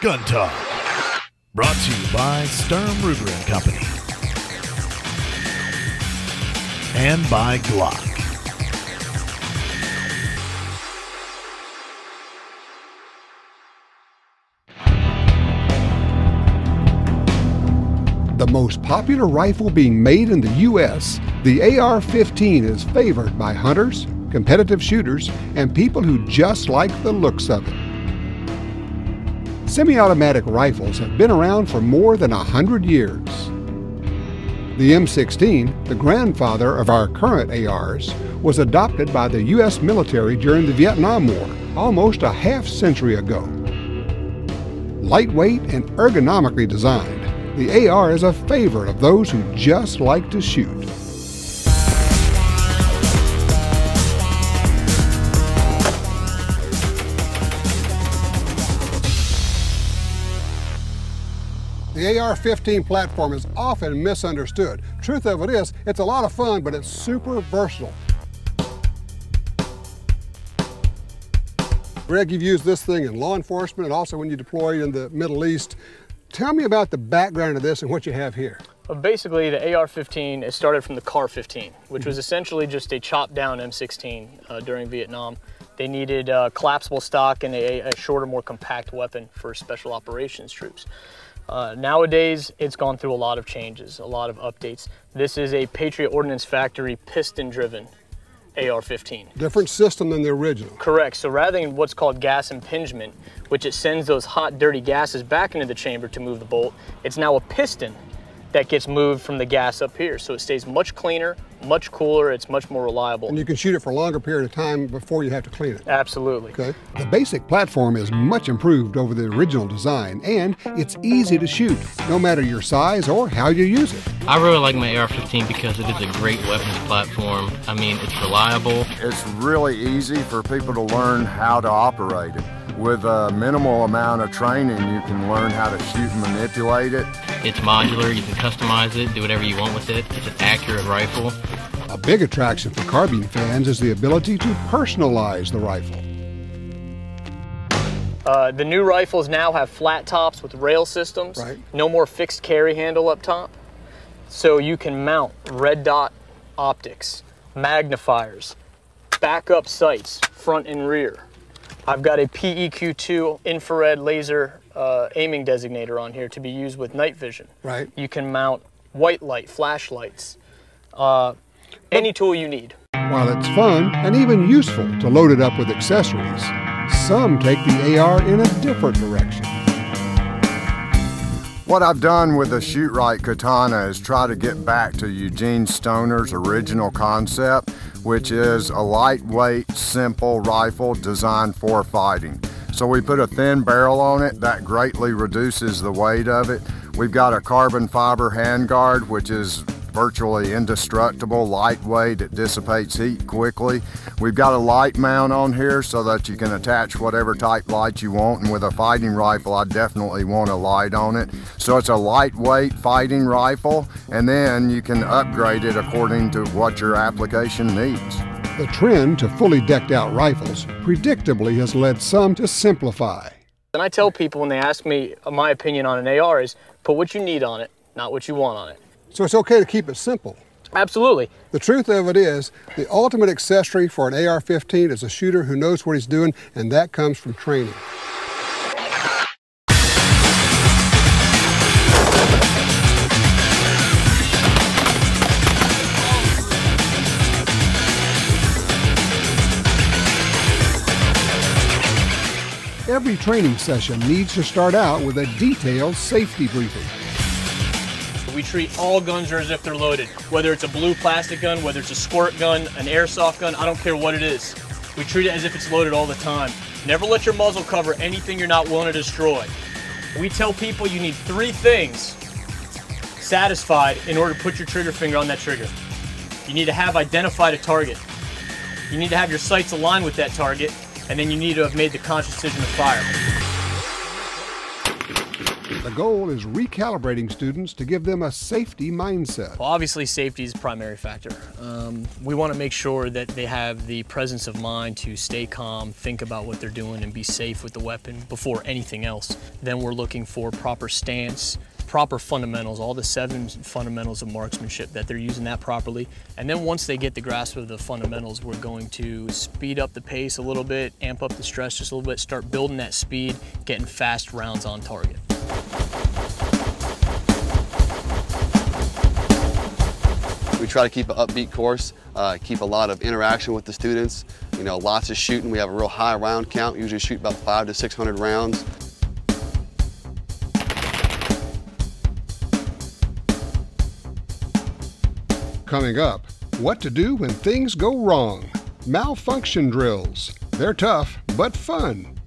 Gun Talk. Brought to you by Sturm Ruger and Company. And by Glock. The most popular rifle being made in the U.S., the AR 15 is favored by hunters, competitive shooters, and people who just like the looks of it. Semi automatic rifles have been around for more than a hundred years. The M16, the grandfather of our current ARs, was adopted by the U.S. military during the Vietnam War almost a half century ago. Lightweight and ergonomically designed, the AR is a favorite of those who just like to shoot. The AR-15 platform is often misunderstood. Truth of it is, it's a lot of fun, but it's super versatile. Greg, you've used this thing in law enforcement and also when you deploy in the Middle East. Tell me about the background of this and what you have here. Well, basically, the AR-15 is started from the CAR-15, which was essentially just a chopped down M16 uh, during Vietnam. They needed uh, collapsible stock and a, a, shorter, more compact weapon for special operations troops. Uh, nowadays, it's gone through a lot of changes, a lot of updates. This is a Patriot Ordnance Factory piston-driven AR-15. Different system than the original. Correct. So rather than what's called gas impingement, which it sends those hot, dirty gases back into the chamber to move the bolt, it's now a piston that gets moved from the gas up here. So it stays much cleaner, much cooler, it's much more reliable. And you can shoot it for a longer period of time before you have to clean it. Absolutely. Okay. The basic platform is much improved over the original design and it's easy to shoot, no matter your size or how you use it. I really like my AR-15 because it is a great weapons platform. I mean, it's reliable. It's really easy for people to learn how to operate it. With a minimal amount of training, you can learn how to shoot and manipulate it. It's modular, you can customize it, do whatever you want with it. It's an accurate rifle. A big attraction for carbine fans is the ability to personalize the rifle. Uh, the new rifles now have flat tops with rail systems. Right. No more fixed carry handle up top. So you can mount red dot optics, magnifiers, backup sights, front and rear. I've got a PEQ2 infrared laser uh, aiming designator on here to be used with night vision. Right. You can mount white light flashlights, uh, any tool you need. While it's fun and even useful to load it up with accessories, some take the AR in a different direction. What I've done with the Shoot Right Katana is try to get back to Eugene Stoner's original concept, which is a lightweight, simple rifle designed for fighting. So we put a thin barrel on it, that greatly reduces the weight of it. We've got a carbon fiber handguard, which is virtually indestructible, lightweight, it dissipates heat quickly. We've got a light mount on here so that you can attach whatever type light you want, and with a fighting rifle, I definitely want a light on it. So it's a lightweight fighting rifle, and then you can upgrade it according to what your application needs. The trend to fully decked out rifles predictably has led some to simplify. And I tell people when they ask me my opinion on an AR is put what you need on it, not what you want on it. So it's okay to keep it simple. Absolutely. The truth of it is, the ultimate accessory for an AR-15 is a shooter who knows what he's doing, and that comes from training. Every training session needs to start out with a detailed safety briefing. We treat all guns as if they're loaded. Whether it's a blue plastic gun, whether it's a squirt gun, an airsoft gun, I don't care what it is. We treat it as if it's loaded all the time. Never let your muzzle cover anything you're not willing to destroy. We tell people you need three things satisfied in order to put your trigger finger on that trigger. You need to have identified a target. You need to have your sights aligned with that target, and then you need to have made the conscious decision to fire. The goal is recalibrating students to give them a safety mindset. Well, obviously, safety is a primary factor. Um, we want to make sure that they have the presence of mind to stay calm, think about what they're doing, and be safe with the weapon before anything else. Then we're looking for proper stance, proper fundamentals, all the seven fundamentals of marksmanship, that they're using that properly. And then once they get the grasp of the fundamentals, we're going to speed up the pace a little bit, amp up the stress just a little bit, start building that speed, getting fast rounds on target. Try to keep an upbeat course, uh, keep a lot of interaction with the students. You know, lots of shooting. We have a real high round count. Usually shoot about five to 600 rounds. Coming up, what to do when things go wrong. Malfunction drills. They're tough, but fun.